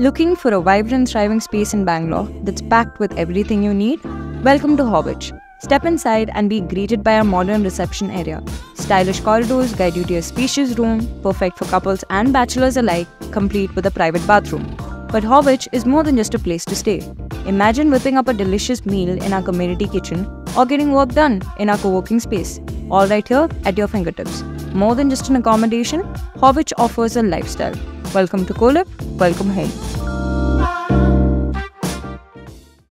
Looking for a vibrant, thriving space in Bangalore that's packed with everything you need? Welcome to Horwich. Step inside and be greeted by our modern reception area. Stylish corridors guide you to a spacious room, perfect for couples and bachelors alike, complete with a private bathroom. But Horwich is more than just a place to stay. Imagine whipping up a delicious meal in our community kitchen or getting work done in our co working space, all right here at your fingertips. More than just an accommodation, Horwich offers a lifestyle. Welcome to Colive, welcome home.